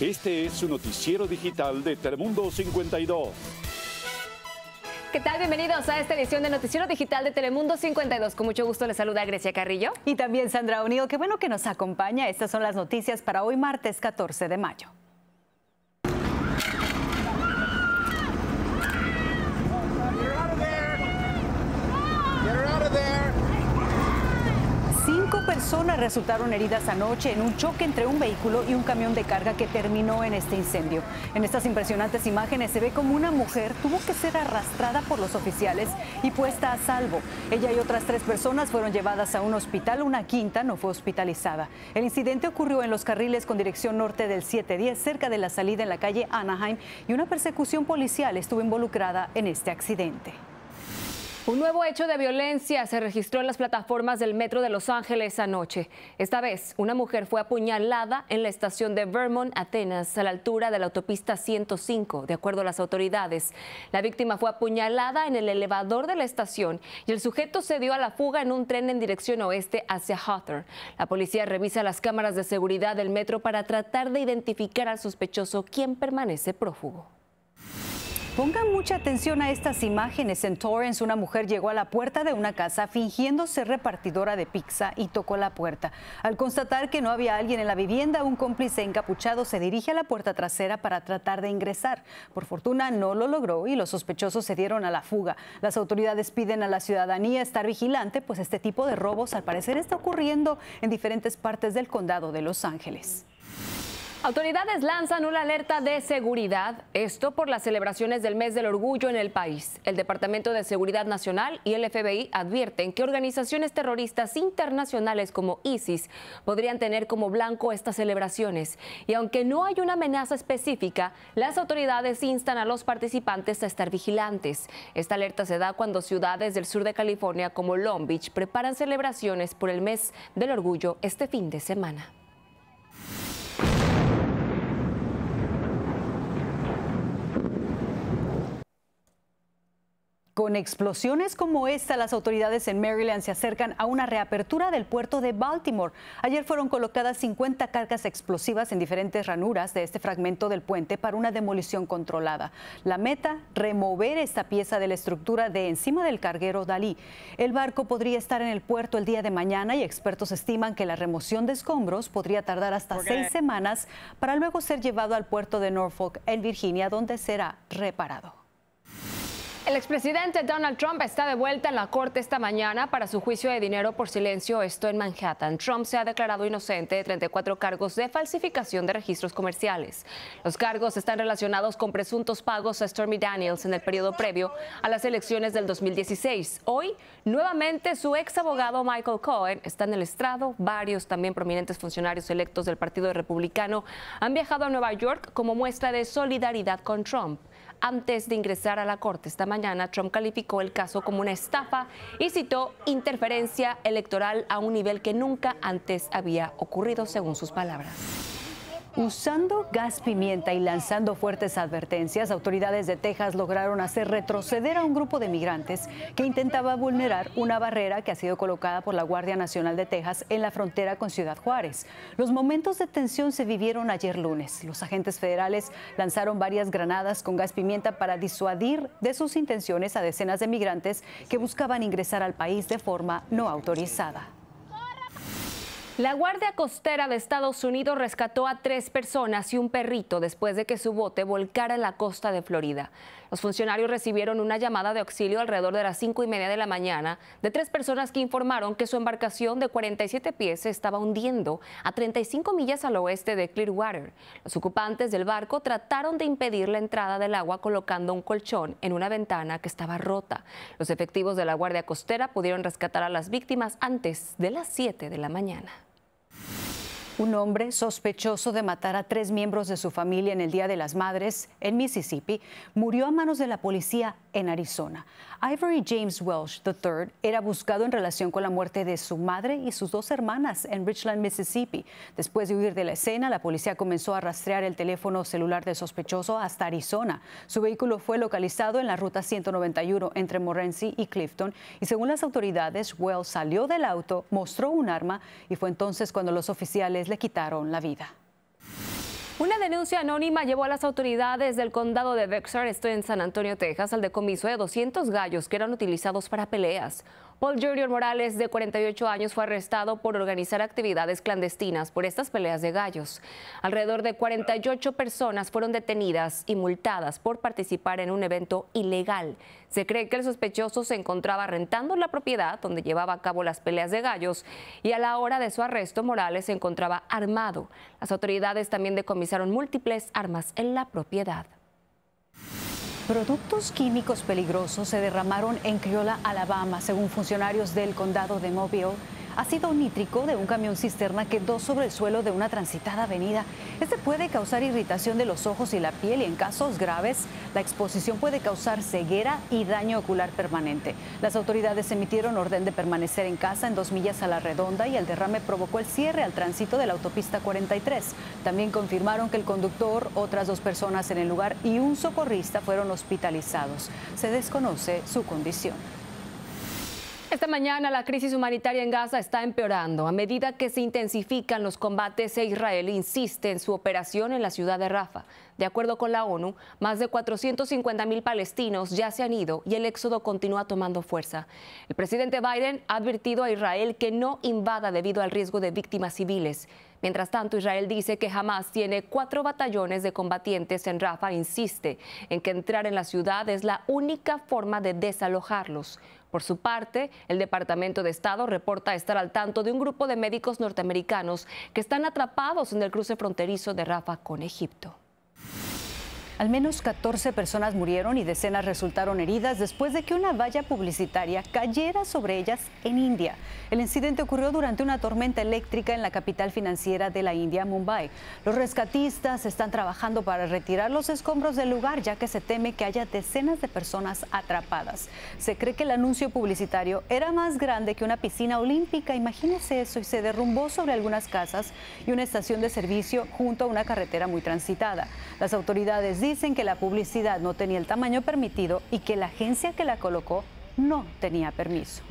Este es su noticiero digital de Telemundo 52. ¿Qué tal? Bienvenidos a esta edición de Noticiero Digital de Telemundo 52. Con mucho gusto les saluda Grecia Carrillo. Y también Sandra Unido. Qué bueno que nos acompaña. Estas son las noticias para hoy, martes 14 de mayo. Cinco resultaron heridas anoche en un choque entre un vehículo y un camión de carga que terminó en este incendio. En estas impresionantes imágenes se ve como una mujer tuvo que ser arrastrada por los oficiales y puesta a salvo. Ella y otras tres personas fueron llevadas a un hospital, una quinta no fue hospitalizada. El incidente ocurrió en los carriles con dirección norte del 710, cerca de la salida en la calle Anaheim, y una persecución policial estuvo involucrada en este accidente. Un nuevo hecho de violencia se registró en las plataformas del metro de Los Ángeles anoche. Esta vez, una mujer fue apuñalada en la estación de Vermont, Atenas, a la altura de la autopista 105, de acuerdo a las autoridades. La víctima fue apuñalada en el elevador de la estación y el sujeto se dio a la fuga en un tren en dirección oeste hacia Hawthorne. La policía revisa las cámaras de seguridad del metro para tratar de identificar al sospechoso, quien permanece prófugo. Pongan mucha atención a estas imágenes. En Torrance, una mujer llegó a la puerta de una casa fingiendo ser repartidora de pizza y tocó la puerta. Al constatar que no había alguien en la vivienda, un cómplice encapuchado se dirige a la puerta trasera para tratar de ingresar. Por fortuna no lo logró y los sospechosos se dieron a la fuga. Las autoridades piden a la ciudadanía estar vigilante, pues este tipo de robos al parecer está ocurriendo en diferentes partes del condado de Los Ángeles. Autoridades lanzan una alerta de seguridad, esto por las celebraciones del mes del orgullo en el país. El Departamento de Seguridad Nacional y el FBI advierten que organizaciones terroristas internacionales como ISIS podrían tener como blanco estas celebraciones. Y aunque no hay una amenaza específica, las autoridades instan a los participantes a estar vigilantes. Esta alerta se da cuando ciudades del sur de California como Long Beach preparan celebraciones por el mes del orgullo este fin de semana. Con explosiones como esta, las autoridades en Maryland se acercan a una reapertura del puerto de Baltimore. Ayer fueron colocadas 50 cargas explosivas en diferentes ranuras de este fragmento del puente para una demolición controlada. La meta, remover esta pieza de la estructura de encima del carguero Dalí. El barco podría estar en el puerto el día de mañana y expertos estiman que la remoción de escombros podría tardar hasta seis semanas para luego ser llevado al puerto de Norfolk en Virginia, donde será reparado. El expresidente Donald Trump está de vuelta en la corte esta mañana para su juicio de dinero por silencio, esto en Manhattan. Trump se ha declarado inocente de 34 cargos de falsificación de registros comerciales. Los cargos están relacionados con presuntos pagos a Stormy Daniels en el periodo previo a las elecciones del 2016. Hoy, nuevamente, su ex abogado Michael Cohen está en el estrado. Varios también prominentes funcionarios electos del Partido Republicano han viajado a Nueva York como muestra de solidaridad con Trump. Antes de ingresar a la corte esta mañana, Trump calificó el caso como una estafa y citó interferencia electoral a un nivel que nunca antes había ocurrido, según sus palabras. Usando gas pimienta y lanzando fuertes advertencias, autoridades de Texas lograron hacer retroceder a un grupo de migrantes que intentaba vulnerar una barrera que ha sido colocada por la Guardia Nacional de Texas en la frontera con Ciudad Juárez. Los momentos de tensión se vivieron ayer lunes. Los agentes federales lanzaron varias granadas con gas pimienta para disuadir de sus intenciones a decenas de migrantes que buscaban ingresar al país de forma no autorizada. La Guardia Costera de Estados Unidos rescató a tres personas y un perrito después de que su bote volcara en la costa de Florida. Los funcionarios recibieron una llamada de auxilio alrededor de las cinco y media de la mañana de tres personas que informaron que su embarcación de 47 pies se estaba hundiendo a 35 millas al oeste de Clearwater. Los ocupantes del barco trataron de impedir la entrada del agua colocando un colchón en una ventana que estaba rota. Los efectivos de la Guardia Costera pudieron rescatar a las víctimas antes de las 7 de la mañana. Un hombre sospechoso de matar a tres miembros de su familia en el Día de las Madres en Mississippi murió a manos de la policía en Arizona. Ivory James Welsh III era buscado en relación con la muerte de su madre y sus dos hermanas en Richland, Mississippi. Después de huir de la escena, la policía comenzó a rastrear el teléfono celular del sospechoso hasta Arizona. Su vehículo fue localizado en la ruta 191 entre Morenci y Clifton y según las autoridades, Welsh salió del auto, mostró un arma y fue entonces cuando los oficiales le quitaron la vida. Una denuncia anónima llevó a las autoridades del condado de Bexar, en San Antonio, Texas, al decomiso de 200 gallos que eran utilizados para peleas. Paul Junior Morales, de 48 años, fue arrestado por organizar actividades clandestinas por estas peleas de gallos. Alrededor de 48 personas fueron detenidas y multadas por participar en un evento ilegal. Se cree que el sospechoso se encontraba rentando la propiedad donde llevaba a cabo las peleas de gallos y a la hora de su arresto Morales se encontraba armado. Las autoridades también decomisaron múltiples armas en la propiedad. Productos químicos peligrosos se derramaron en Criolla, Alabama, según funcionarios del condado de Mobile ácido nítrico de un camión cisterna quedó sobre el suelo de una transitada avenida. Este puede causar irritación de los ojos y la piel y en casos graves la exposición puede causar ceguera y daño ocular permanente. Las autoridades emitieron orden de permanecer en casa en dos millas a la redonda y el derrame provocó el cierre al tránsito de la autopista 43. También confirmaron que el conductor, otras dos personas en el lugar y un socorrista fueron hospitalizados. Se desconoce su condición. Esta mañana la crisis humanitaria en Gaza está empeorando. A medida que se intensifican los combates, Israel insiste en su operación en la ciudad de Rafah. De acuerdo con la ONU, más de 450 mil palestinos ya se han ido y el éxodo continúa tomando fuerza. El presidente Biden ha advertido a Israel que no invada debido al riesgo de víctimas civiles. Mientras tanto, Israel dice que Hamas tiene cuatro batallones de combatientes en Rafah e insiste en que entrar en la ciudad es la única forma de desalojarlos. Por su parte, el Departamento de Estado reporta estar al tanto de un grupo de médicos norteamericanos que están atrapados en el cruce fronterizo de Rafah con Egipto. Al menos 14 personas murieron y decenas resultaron heridas después de que una valla publicitaria cayera sobre ellas en India. El incidente ocurrió durante una tormenta eléctrica en la capital financiera de la India, Mumbai. Los rescatistas están trabajando para retirar los escombros del lugar ya que se teme que haya decenas de personas atrapadas. Se cree que el anuncio publicitario era más grande que una piscina olímpica, imagínese eso, y se derrumbó sobre algunas casas y una estación de servicio junto a una carretera muy transitada. Las autoridades dicen que la publicidad no tenía el tamaño permitido y que la agencia que la colocó no tenía permiso.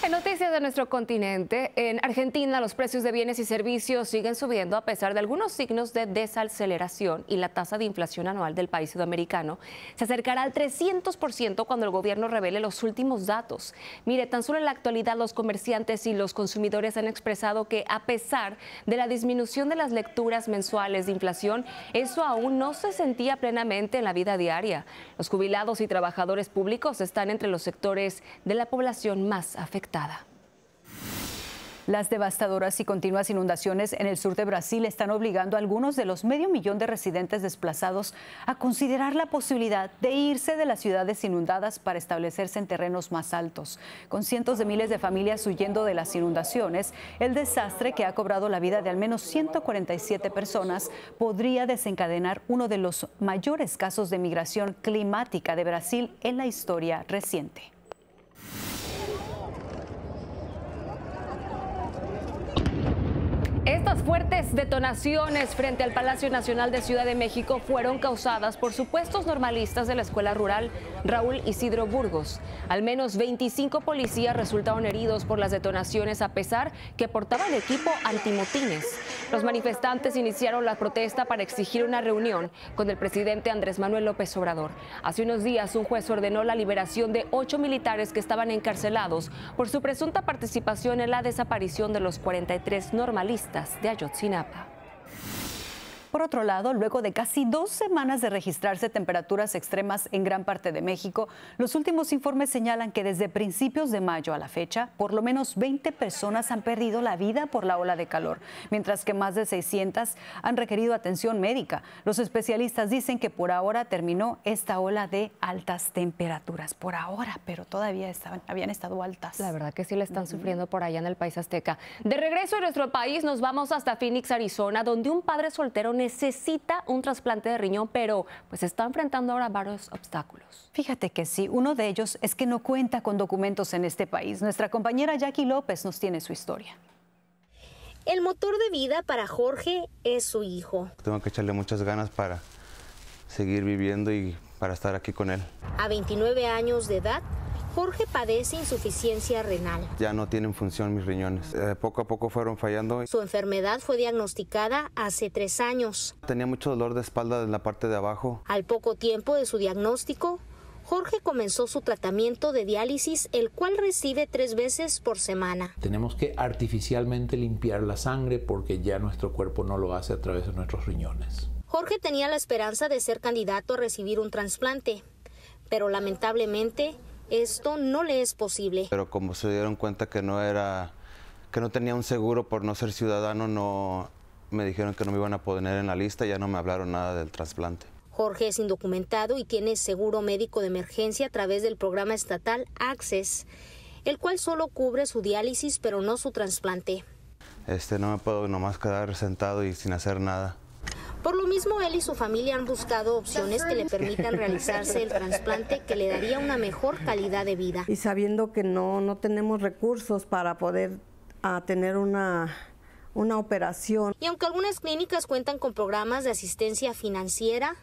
En noticias de nuestro continente, en Argentina los precios de bienes y servicios siguen subiendo a pesar de algunos signos de desaceleración y la tasa de inflación anual del país sudamericano se acercará al 300% cuando el gobierno revele los últimos datos. Mire, tan solo en la actualidad los comerciantes y los consumidores han expresado que a pesar de la disminución de las lecturas mensuales de inflación, eso aún no se sentía plenamente en la vida diaria. Los jubilados y trabajadores públicos están entre los sectores de la población más afectados. Las devastadoras y continuas inundaciones en el sur de Brasil están obligando a algunos de los medio millón de residentes desplazados a considerar la posibilidad de irse de las ciudades inundadas para establecerse en terrenos más altos. Con cientos de miles de familias huyendo de las inundaciones, el desastre que ha cobrado la vida de al menos 147 personas podría desencadenar uno de los mayores casos de migración climática de Brasil en la historia reciente. Estas fuertes detonaciones frente al Palacio Nacional de Ciudad de México fueron causadas por supuestos normalistas de la escuela rural Raúl Isidro Burgos. Al menos 25 policías resultaron heridos por las detonaciones a pesar que portaban equipo antimotines. Los manifestantes iniciaron la protesta para exigir una reunión con el presidente Andrés Manuel López Obrador. Hace unos días un juez ordenó la liberación de ocho militares que estaban encarcelados por su presunta participación en la desaparición de los 43 normalistas de Ayotzinapa. Por otro lado, luego de casi dos semanas de registrarse temperaturas extremas en gran parte de México, los últimos informes señalan que desde principios de mayo a la fecha, por lo menos 20 personas han perdido la vida por la ola de calor, mientras que más de 600 han requerido atención médica. Los especialistas dicen que por ahora terminó esta ola de altas temperaturas, por ahora, pero todavía estaban, habían estado altas. La verdad que sí le están sufriendo por allá en el país azteca. De regreso a nuestro país, nos vamos hasta Phoenix, Arizona, donde un padre soltero necesita un trasplante de riñón, pero pues está enfrentando ahora varios obstáculos. Fíjate que sí, uno de ellos es que no cuenta con documentos en este país. Nuestra compañera Jackie López nos tiene su historia. El motor de vida para Jorge es su hijo. Tengo que echarle muchas ganas para seguir viviendo y para estar aquí con él. A 29 años de edad, Jorge padece insuficiencia renal. Ya no tienen función mis riñones. Eh, poco a poco fueron fallando. Su enfermedad fue diagnosticada hace tres años. Tenía mucho dolor de espalda en la parte de abajo. Al poco tiempo de su diagnóstico, Jorge comenzó su tratamiento de diálisis, el cual recibe tres veces por semana. Tenemos que artificialmente limpiar la sangre porque ya nuestro cuerpo no lo hace a través de nuestros riñones. Jorge tenía la esperanza de ser candidato a recibir un trasplante, pero lamentablemente esto no le es posible. Pero como se dieron cuenta que no era, que no tenía un seguro por no ser ciudadano, no me dijeron que no me iban a poner en la lista, ya no me hablaron nada del trasplante. Jorge es indocumentado y tiene seguro médico de emergencia a través del programa estatal Access, el cual solo cubre su diálisis pero no su trasplante. Este, no me puedo nomás quedar sentado y sin hacer nada. Por lo mismo, él y su familia han buscado opciones que le permitan realizarse el trasplante que le daría una mejor calidad de vida. Y sabiendo que no, no tenemos recursos para poder ah, tener una, una operación. Y aunque algunas clínicas cuentan con programas de asistencia financiera,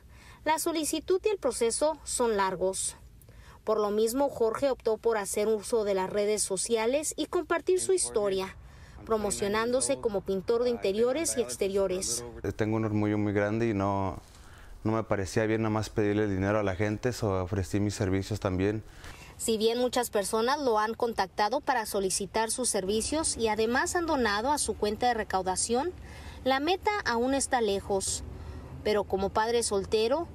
la solicitud y el proceso son largos. Por lo mismo, Jorge optó por hacer uso de las redes sociales y compartir su historia, promocionándose como pintor de interiores y exteriores. Tengo un orgullo muy grande y no, no me parecía bien nada más pedirle dinero a la gente, so ofrecí mis servicios también. Si bien muchas personas lo han contactado para solicitar sus servicios y además han donado a su cuenta de recaudación, la meta aún está lejos pero como padre soltero,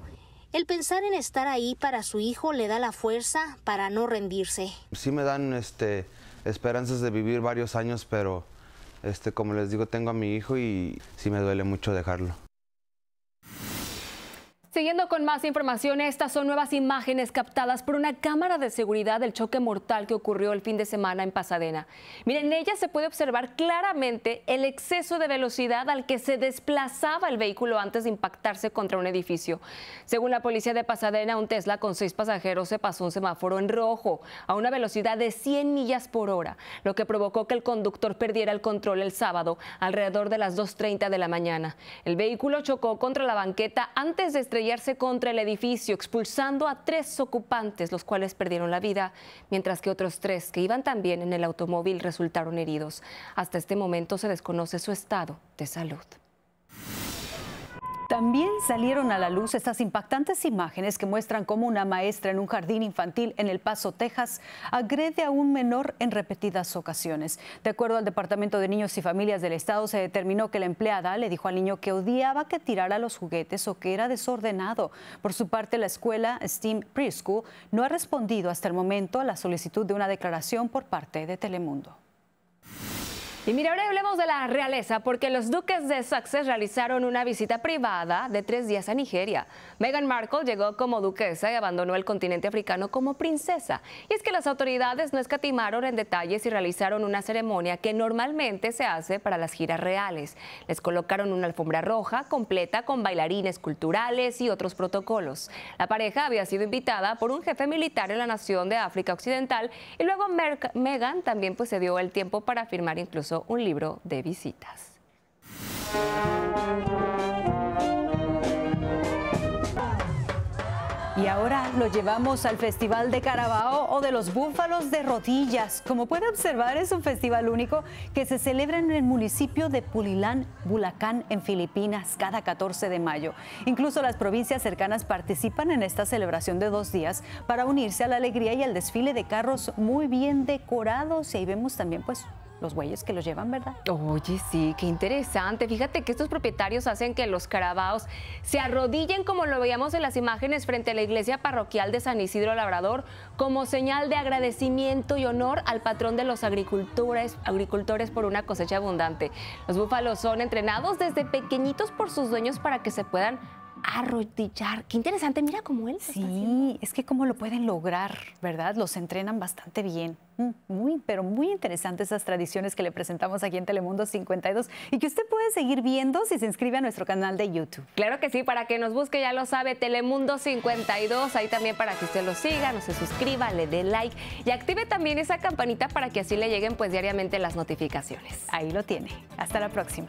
el pensar en estar ahí para su hijo le da la fuerza para no rendirse. Sí me dan este, esperanzas de vivir varios años, pero este, como les digo, tengo a mi hijo y sí me duele mucho dejarlo. Siguiendo con más información, estas son nuevas imágenes captadas por una cámara de seguridad del choque mortal que ocurrió el fin de semana en Pasadena. Miren, en ella se puede observar claramente el exceso de velocidad al que se desplazaba el vehículo antes de impactarse contra un edificio. Según la policía de Pasadena, un Tesla con seis pasajeros se pasó un semáforo en rojo a una velocidad de 100 millas por hora, lo que provocó que el conductor perdiera el control el sábado alrededor de las 2.30 de la mañana. El vehículo chocó contra la banqueta antes de estrellarse contra el edificio, expulsando a tres ocupantes, los cuales perdieron la vida, mientras que otros tres que iban también en el automóvil resultaron heridos. Hasta este momento se desconoce su estado de salud. También salieron a la luz estas impactantes imágenes que muestran cómo una maestra en un jardín infantil en El Paso, Texas, agrede a un menor en repetidas ocasiones. De acuerdo al Departamento de Niños y Familias del Estado, se determinó que la empleada le dijo al niño que odiaba que tirara los juguetes o que era desordenado. Por su parte, la escuela STEAM Preschool no ha respondido hasta el momento a la solicitud de una declaración por parte de Telemundo. Y mira, ahora hablemos de la realeza, porque los duques de Sussex realizaron una visita privada de tres días a Nigeria. Meghan Markle llegó como duquesa y abandonó el continente africano como princesa. Y es que las autoridades no escatimaron en detalles y realizaron una ceremonia que normalmente se hace para las giras reales. Les colocaron una alfombra roja completa con bailarines culturales y otros protocolos. La pareja había sido invitada por un jefe militar en la nación de África Occidental y luego Meghan también pues, se dio el tiempo para firmar incluso un libro de visitas. Y ahora lo llevamos al Festival de Carabao o de los Búfalos de Rodillas. Como puede observar, es un festival único que se celebra en el municipio de Pulilán, Bulacán, en Filipinas, cada 14 de mayo. Incluso las provincias cercanas participan en esta celebración de dos días para unirse a la alegría y al desfile de carros muy bien decorados. Y ahí vemos también, pues, los bueyes que los llevan, ¿verdad? Oye, sí, qué interesante. Fíjate que estos propietarios hacen que los carabaos se arrodillen como lo veíamos en las imágenes frente a la iglesia parroquial de San Isidro Labrador como señal de agradecimiento y honor al patrón de los agricultores, agricultores por una cosecha abundante. Los búfalos son entrenados desde pequeñitos por sus dueños para que se puedan arrodillar. Qué interesante, mira cómo él. Sí, es que cómo lo pueden lograr, ¿verdad? Los entrenan bastante bien. Mm, muy, pero muy interesantes esas tradiciones que le presentamos aquí en Telemundo 52 y que usted puede seguir viendo si se inscribe a nuestro canal de YouTube. Claro que sí, para que nos busque, ya lo sabe, Telemundo 52, ahí también para que usted lo siga, no se suscriba, le dé like y active también esa campanita para que así le lleguen pues diariamente las notificaciones. Ahí lo tiene. Hasta la próxima.